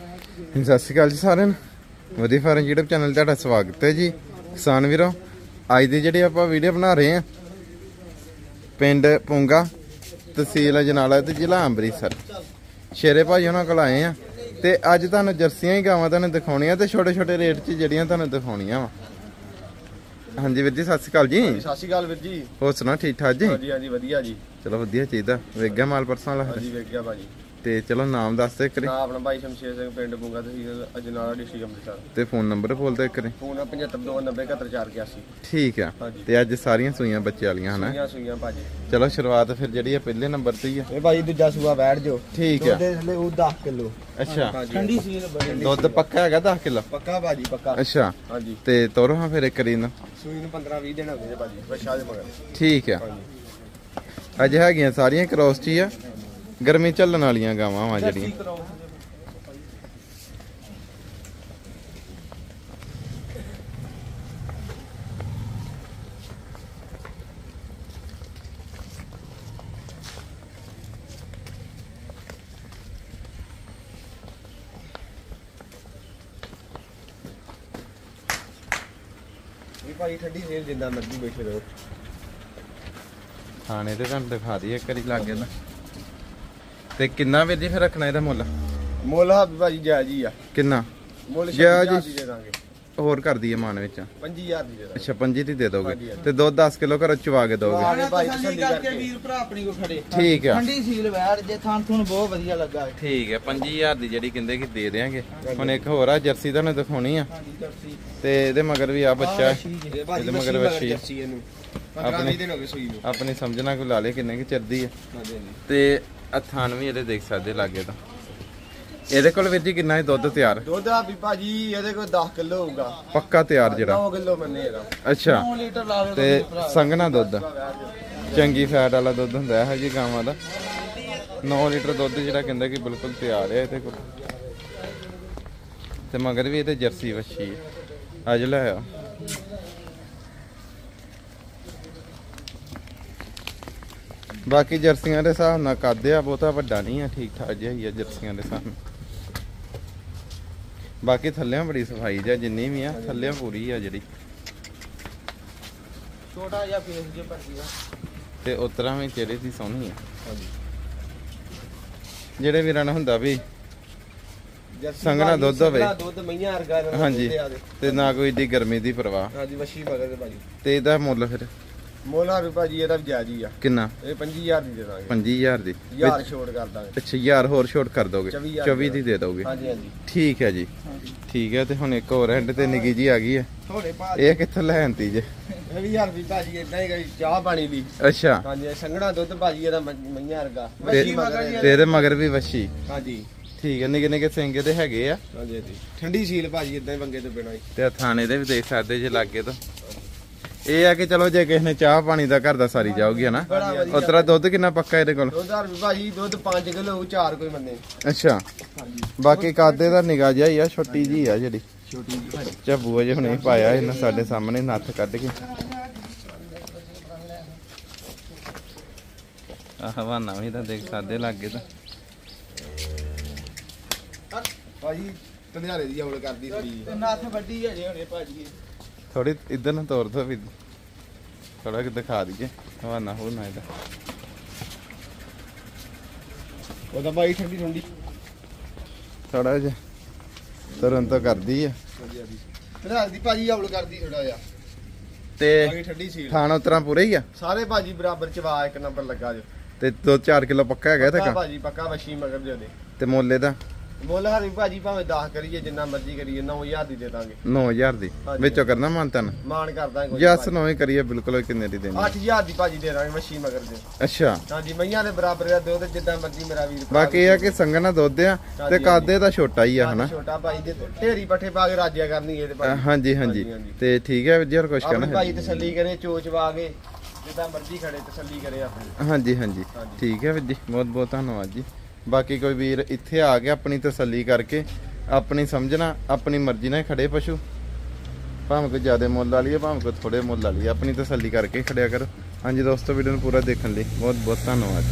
ਸਤਿ ਸ਼੍ਰੀ ਅਕਾਲ ਜੀ ਸਾਰਿਆਂ ਨੂੰ। ਵਧੀਆ ਫਾਰਮ YouTube ਚੈਨਲ ਤੁਹਾਡਾ ਸਵਾਗਤ ਹੈ ਜੀ। ਕਿਸਾਨ ਵੀਰੋ ਅੱਜ ਦੀ ਜਿਹੜੀ ਆਪਾਂ ਵੀਡੀਓ ਬਣਾ ਰਹੇ ਹਾਂ ਪਿੰਡ ਪੁੰਗਾ ਤਹਿਸੀਲ ਅਜਨਾਲਾ ਤੇ ਜ਼ਿਲ੍ਹਾ ਅੰਮ੍ਰਿਤਸਰ। ਸ਼ੇਰੇ ਭਾਈ ਉਹਨਾਂ ਕੋਲ ਆਏ ਆ ਤੇ ਅੱਜ ਤੁਹਾਨੂੰ ਜਰਸੀਆਂ ਹੀ ਗਾਵਾਂ ਤੁਹਾਨੂੰ ਦਿਖਾਉਣੀਆਂ ਤੇ ਛੋਟੇ ਛੋਟੇ ਰੇਟ 'ਚ ਜਿਹੜੀਆਂ ਤੁਹਾਨੂੰ ਦਿਖਾਉਣੀਆਂ ਵਾ। ਹਾਂਜੀ ਵੀਰ ਜੀ ਸਤਿ ਸ਼੍ਰੀ ਅਕਾਲ ਜੀ। ਸਤਿ ਸ਼੍ਰੀ ਅਕਾਲ ਵੀਰ ਜੀ। ਹੋਰ ਸੁਣਾ ਠੀਕ ਠਾਕ ਜੀ? ਹਾਂਜੀ ਹਾਂਜੀ ਵਧੀਆ ਜੀ। ਚਲੋ ਵਧੀਆ ਚਾਹੀਦਾ। ਵੇਗਾ ਮਾਲ ਪਰਸਾਂ ਵਾਲਾ। ਹਾਂਜੀ ਵੇਖ ਗਿਆ ਭਾਜੀ। ਤੇ ਚਲੋ ਨਾਮ ਦੱਸ ਦੇ ਕਰੇ ਨਾ ਆਪਣਾ ਭਾਈ ਸ਼ਮਸ਼ੇਰ ਸਿੰਘ ਪਿੰਡ ਬੁੰਗਾ ਤਹਿਸੀਲ ਅਜਨਾਲਾ ਡਿਸਟ੍ਰਿਕਟ ਅੰਮ੍ਰਿਤਸਰ। ਤੇ ਫੋਨ ਨੰਬਰ ਬੋਲਦੇ ਕਰੇ ਫੋਨ 7529071481 ਠੀਕ ਆ। ਹਾਂਜੀ। ਤੇ ਅੱਜ ਸਾਰੀਆਂ ਸੂਈਆਂ ਬੱਚੇ ਵਾਲੀਆਂ ਹਨਾ? ਸੂਈਆਂ ਸੂਈਆਂ ਭਾਜੀ। ਚਲੋ ਸ਼ੁਰੂਆਤ ਫਿਰ ਜਿਹੜੀ ਆ ਪਹਿਲੇ ਨੰਬਰ ਤੇ ਹੀ ਆ। ਇਹ ਭਾਜੀ ਦੂਜਾ ਸੂਆ ਬੈਠ ਜੋ ਠੀਕ ਆ। ਉਹਦੇ ਥੱਲੇ ਉਹ 10 ਕਿਲੋ। ਅੱਛਾ। ਠੰਡੀ ਸੀਲ ਬੜੀ ਦੁੱਧ ਪੱਕਾ ਹੈਗਾ 10 ਕਿਲੋ? ਪੱਕਾ ਭਾਜੀ ਪੱਕਾ। ਅੱਛਾ। ਹਾਂਜੀ। ਤੇ ਤੋਰੋ ਹਾਂ ਫਿਰ ਇੱਕ ਰੀ ਨੂੰ ਸੂਈ ਨੂੰ 15 20 ਦਿਨ ਹੋ ਗਏ ਜੀ ਭਾਜੀ ਬੱਚਾ ਦੇ ਮਗਰ। ਠੀਕ ਆ। ਹਾਂਜੀ। ਅੱਜ ਹੈਗੀਆਂ ਸਾਰੀਆਂ ਕ੍ਰੋਸ ਚ ਹੀ ਆ। ਗਰਮੀ ਚੱਲਣ ਵਾਲੀਆਂ ਗਾਵਾਂ ਵਾ ਜਿਹੜੀਆਂ। ਇਹ ਭਾਜੀ ਠੰਡੀ ਸੀਲ ਜਿੰਦਾ ਮਰਜ਼ੀ ਬੈਠੇ ਰਹੋ। ਥਾਣੇ ਤੇ ਤੁਹਾਨੂੰ ਦਿਖਾ ਦਈਏ ਇੱਕ ਵਾਰੀ ਲੱਗੇ ਨਾ। ਤੇ ਕਿੰਨਾ ਵੀਰ ਜੀ ਫਿਰ ਰੱਖਣਾ ਇਹਦਾ ਮੁੱਲ? ਮੁੱਲ ਆ ਭਾਜੀ ਜਾਇਜ਼ ਹੀ ਆ। ਕਿੰਨਾ? ਮੁੱਲ ਜਾਇਜ਼ 6000 ਹੀ। ਦੀ ਦਾਂਗੇ। ਹੋਰ ਕਰ ਦਈਏ ਮਾਨ ਵਿੱਚ। 25000 ਦੀ ਦੇ ਦਾਂਗੇ। ਅੱਛਾ ਪੰਜੀ ਦੀ ਦੇ ਦੋਗੇ। ਤੇ ਦੁੱਧ 10 ਕਿਲੋ ਘਰੋਂ ਚਵਾ ਕੇ ਦੋਗੇ। ਵੀਰ ਭਰਾ ਆਪਣੀ ਕੋ ਖੜੇ। ਠੀਕ ਆ। ਠੰਡੀ ਸੀਲ ਬੈਠ ਜੇ ਥਾਂ ਤੁਹਾਨੂੰ ਬਹੁਤ ਵਧੀਆ ਲੱਗਾ। ਠੀਕ ਹੈ 5000 ਦੀ ਜਿਹੜੀ ਕਹਿੰਦੇ ਕਿ ਦੇ ਦੇਾਂਗੇ ਹੁਣ ਇੱਕ ਹੋਰ ਆ ਜਰਸੀ ਤੁਹਾਨੂੰ ਦਿਖਾਉਣੀ ਆ। ਹਾਂਜੀ ਜਰਸੀ। ਤੇ ਇਹਦੇ ਮਗਰ ਵੀ ਆ ਬੱਚਾ ਇਹਦੇ ਮਗਰ ਆ। ਜਰਸੀ ਇਹਨੂੰ। 15 ਆਪਣੇ- 20 ਦਿਨ ਹੋ ਗਏ ਸੂਈ ਨੂੰ। ਆਪਣੀ ਸਮਝਣਾ ਕੋ ਲਾ ਲੇ ਕਿੰਨੇ ਕਿ ਚਿਰਦੀ ਆ। ਤੇ ਅਥਾਨ ਵੀ ਇਹਦੇ ਦੇਖ ਸਕਦੇ ਲਾਗੇ ਤਾਂ। ਇਹਦੇ ਕੋਲ ਵੀਰ ਜੀ ਕਿੰਨਾ ਹੈ? ਦੁੱਧ ਤਿਆਰ? ਦੁੱਧ ਆ ਵੀ ਭਾਜੀ ਇਹਦੇ ਕੋਲ 10 ਕਿਲੋ ਹੋਊਗਾ। ਪੱਕਾ ਤਿਆਰ ਜਿਹੜਾ? 9 ਕਿਲੋ ਮੰਨੇ ਇਹਦਾ। ਅੱਛਾ। 9 ਲੀਟਰ ਲਾ ਲਓ ਤੇ ਸੰਘਣਾ ਦੁੱਧ। ਚੰਗੀ ਫੈਟ ਵਾਲਾ ਦੁੱਧ ਹੁੰਦਾ। ਹੈ ਜੀ ਗਾਵਾਂ ਦਾ। 9 ਲੀਟਰ ਦੁੱਧ ਜਿਹੜਾ ਕਹਿੰਦਾ ਕਿ ਬਿਲਕੁਲ ਤਿਆਰ ਹੈ ਇਹਦੇ ਕੋਲ। ਤੇ ਮਗਰ ਵੀ ਇਹਦੇ ਜਰਸੀ ਵੱਛੀ ਹੈ। ਅੱਜ ਲੈ ਬਾਕੀ ਜਰਸੀਆਂ ਦੇ ਹਿਸਾਬ ਨਾਲ ਕੱਦ ਆ ਬਹੁਤਾ ਵੱਡਾ ਨਹੀਂ ਆ ਠੀਕ ਠਾਕ ਜਿਹਾ ਹੀ ਆ ਜਰਸੀਆਂ ਦੇ ਹਿਸਾਬ ਨਾਲ। ਬਾਕੀ ਥੱਲਿਆਂ ਬੜੀ ਸਫ਼ਾਈ ਜਿਹਾ ਜਿੰਨੀ ਵੀ ਆ ਥੱਲਿਆਂ ਪੂਰੀ ਆ ਜਿਹੜੀ। ਛੋਟਾ ਜਿਹਾ ਫੇਸ ਜੇ ਭਰਦੀ ਦਾ ਤੇ ਉਤਰਾ ਵੀ ਚਿਹਰੇ ਦੀ ਸੋਹਣੀ ਆ। ਜਿਹੜੇ ਵੀਰਾਂ ਨੂੰ ਹੁੰਦਾ ਵੀ ਭਾਜੀ, ਦੁੱਧ ਹੋਵੇ। ਦੁੱਧ ਮਈਆਂ ਵਰਗਾ ਹਾਂਜੀ। ਆ। ਤੇ ਨਾ ਕੋਈ ਏਡੀ ਗਰਮੀ ਦੀ ਪਰਵਾਹ। ਹਾਂਜੀ ਵਸ਼ੀ ਮਗਰ ਦੇ ਭਾਜੀ। ਤੇ ਇਹਦਾ ਮੁੱਲ ਫਿਰ ਮੋਲਾ ਵੀ ਭਾਜੀ ਇਹਦਾ ਵੀ ਜਾਇਜ਼ ਹੀ ਆ। ਕਿੰਨਾ? ਇਹ 25000 ਦੀ ਦੇ ਦਾਂਗੇ। 25000 ਦੀ। ਯਾਰ ਛੋੜ ਕਰ ਦਾਂਗੇ। ਅੱਛਾ ਯਾਰ ਹੋਰ ਛੋਟ ਕਰ ਦੋਗੇ? 24,000 24 ਦੀ ਦੇ ਦੋਗੇ? ਹਾਂਜੀ ਹਾਂਜੀ। ਠੀਕ ਹੈ ਜੀ। ਠੀਕ ਹੈ ਤੇ ਹੁਣ ਇੱਕ ਹੋਰ ਹੈਂਡ ਤੇ ਨਿੱਕੀ ਜੀ ਆ ਗਈ ਹੈ। ਥੋੜੇ ਭਾਜੀ ਇਹ ਕਿੱਥੋਂ ਲੈਣਤੀ ਜੇ? ਇਹ ਵੀ ਯਾਰ ਵੀ ਭਾਜੀ ਇਦਾਂ ਹੀ ਗਈ ਚਾਹ ਪਾਣੀ ਦੀ ਅੱਛਾ। ਹਾਂਜੀ ਸੰਘਣਾ ਦੁੱਧ ਭਾਜੀ ਇਹਦਾ ਮਈਆਂ ਵਰਗਾ। ਵਸ਼ੀ ਮਗਰ ਇਹਦਾ। ਤੇ ਇਹਦੇ ਮਗਰ ਵੀ ਵੱਛੀ। ਹਾਂਜੀ। ਠੀਕ ਹੈ ਨਿੱਕੇ ਨਿੱਕੇ ਸਿੰਗੇ ਤੇ ਹੈਗੇ ਆ। ਹਾਂਜੀ ਹਾਂਜੀ। ਠੰਡੀ ਸੀਲ ਭਾਜੀ ਇਦਾਂ ਹੀ ਬੰਗੇ ਤੋਂ ਬਿਨਾਂ ਹੀ। ਤੇ ਥਾਣੇ ਦੇ ਵੀ ਦੇਖ ਸਕਦੇ ਜੇ ਲਾਗੇ ਤੋਂ। ਇਹ ਆ ਕਿ ਚਲੋ ਜੇ ਕਿਸੇ ਨੇ ਚਾਹ ਪਾਣੀ ਦਾ ਘਰ ਦਾ ਸਾਰੀ ਜਾਊਗੀ ਹਨਾ। ਉਤਰਾ ਦੁੱਧ ਕਿੰਨਾ ਪੱਕਾ ਇਹਦੇ ਕੋਲ? ਦੁੱਧ ਆ ਵੀ ਭਾਜੀ ਦੁੱਧ 5 ਕਿਲੋ ਹੋਊ ਚਾਰ ਕੋਈ ਮੰਨੇ। ਅੱਛਾ। ਬਾਕੀ ਕਾਦੇ ਦਾ ਨਿਗਾਹ ਜਿਹਾ ਹੀ ਆ ਛੋਟੀ ਜੀ ਆ ਜਿਹੜੀ। ਛੋਟੀ ਜੀ ਭਾਜੀ। ਝੱਬੂ ਅਜੇ ਹੁਣੇ ਪਾਇਆ ਇਹਨਾਂ ਸਾਡੇ ਸਾਹਮਣੇ ਨੱਥ ਕੱਢ ਕੇ। ਆਹ ਹਵਾਨਾ ਵੀ ਤਾਂ ਦੇਖ ਸਕਦੇ ਲਾਗੇ ਤਾਂ। ਭਾਜੀ ਤੰਦਿਆਰੇ ਦੀ ਔਲ ਕਰਦੀ ਤੇ ਨੱਥ ਵੱਡੀ ਹੈ ਜੇ ਹੁਣੇ ਭਾਜੀ। ਥੋੜੀ ਇਧਰ ਨੂੰ ਤੋਰ ਦੋ ਵੀ ਥੋੜਾ ਕਿ ਦਿਖਾ ਦਈਏ ਹਵਾਨਾ ਹੋ ਨਾ ਇਹਦਾ ਉਹਦਾ ਭਾਈ ਠੰਡੀ ਠੰਡੀ ਥੋੜਾ ਜਿਹਾ ਤੁਰਨ ਤੋਂ ਕਰਦੀ ਆ ਤੰਦਿਆਰੇ ਦੀ ਭਾਜੀ ਔਲ ਕਰਦੀ ਥੋੜਾ ਜਿਹਾ ਤੇ ਠੰਡੀ ਥਾਣਾ ਉਤਰਾ ਪੂਰੇ ਹੀ ਆ ਸਾਰੇ ਭਾਜੀ ਬਰਾਬਰ ਚਵਾ ਇੱਕ ਨੰਬਰ ਲੱਗਾ ਜੋ ਤੇ 2-4 ਕਿਲੋ ਪੱਕਾ ਹੈਗਾ ਪੱਕਾ ਤੱਕ ਭਾਜੀ ਪੱਕਾ ਵਸ਼ੀ ਮਗਰ ਦੇ ਉਹਦੇ ਤੇ ਮੁੱਲ ਇਹਦਾ ਮੁੱਲ ਹਰੀ ਭਾਜੀ ਭਾਵੇਂ 10 ਕਰੀਏ ਜਿੰਨਾ ਮਰਜ਼ੀ ਕਰੀਏ 9000 ਦੀ ਦੇ ਦਾਂਗੇ। 9000 ਦੀ। ਹਾਂਜੀ। ਵਿੱਚੋਂ ਕਰਨਾ ਮੰਨਤਨ? ਮਾਨ ਕਰਦਾ ਕੋਈ ਜਸ ਨਵੇਂ ਕਰੀਏ ਬਿਲਕੁਲ ਕਿੰਨੇ ਦੀ ਦੇਣੀ? 8000 ਦੀ ਭਾਜੀ ਦੇ ਦਾਂਗੇ ਵਸ਼ੀ ਮਗਰ ਦੇ। ਅੱਛਾ। ਹਾਂਜੀ ਮਈਆਂ ਦੇ ਬਰਾਬਰ ਦਾ ਦੁੱਧ ਜਿੱਦਾਂ ਮਰਜ਼ੀ ਮੇਰਾ ਵੀਰ ਭਰਾ ਬਾਕੀ ਇਹ ਆ ਕਿ ਸੰਗਣਾ ਦੁੱਧ ਆ ਤੇ ਹਾਂਜੀ, ਕਾਦੇ ਦਾ ਛੋਟਾ ਹੀ ਆ ਹਾਂਜੀ, ਹਨਾ? ਛੋਟਾ ਭਾਈ ਦੇ ਢੇਰੀ ਪੱਠੇ ਪਾ ਕੇ ਰਾਜਿਆ ਕਰਨੀ ਇਹਦੇ ਅ, ਭਾਜੀ ਹਾਂਜੀ ਹਾਂਜੀ। ਹਾਂਜੀ, ਹਾਂਜੀ। ਤੇ ਠੀਕ ਹੈ ਵੀਰ ਜੀ ਹੋਰ ਕੁਝ ਆਪਣੀ ਕਹਿਣਾ ਹੈ? ਤਸੱਲੀ ਕਰੇ ਚੋਚਵਾ ਕੇ ਜਿੱਦਾਂ ਮਰਜ਼ੀ ਖੜੇ ਤਸੱਲੀ ਕਰੇ ਆਪਣੀ। ਹਾਂਜੀ ਹਾਂਜੀ। ਹਾਂਜੀ। ਠੀਕ ਹੈ ਵੀਰ ਜੀ ਬਹੁਤ ਬਹੁਤ ਧੰਨਵਾਦ ਜੀ। ਬਾਕੀ ਕੋਈ ਵੀਰ ਇੱਥੇ ਆ ਕੇ ਆਪਣੀ ਤਸੱਲੀ ਕਰਕੇ, ਆਪਣੀ ਸਮਝਣਾ ਆਪਣੀ ਮਰਜ਼ੀ ਨਾਲ ਖੜੇ ਪਸ਼ੂ। ਭਾਵੇਂ ਕੋਈ ਜ਼ਿਆਦਾ ਮੁੱਲ ਵਾਲੀ ਹੈ, ਭਾਵੇਂ ਕੋਈ ਥੋੜੇ ਮੁੱਲ ਵਾਲੀ ਹੈ, ਆਪਣੀ ਤਸੱਲੀ ਕਰਕੇ ਖੜਿਆ ਕਰੋ। ਹਾਂਜੀ ਦੋਸਤੋ ਵੀਡੀਓ ਨੂੰ ਪੂਰਾ ਦੇਖਣ ਲਈ ਬਹੁਤ ਬਹੁਤ ਧੰਨਵਾਦ।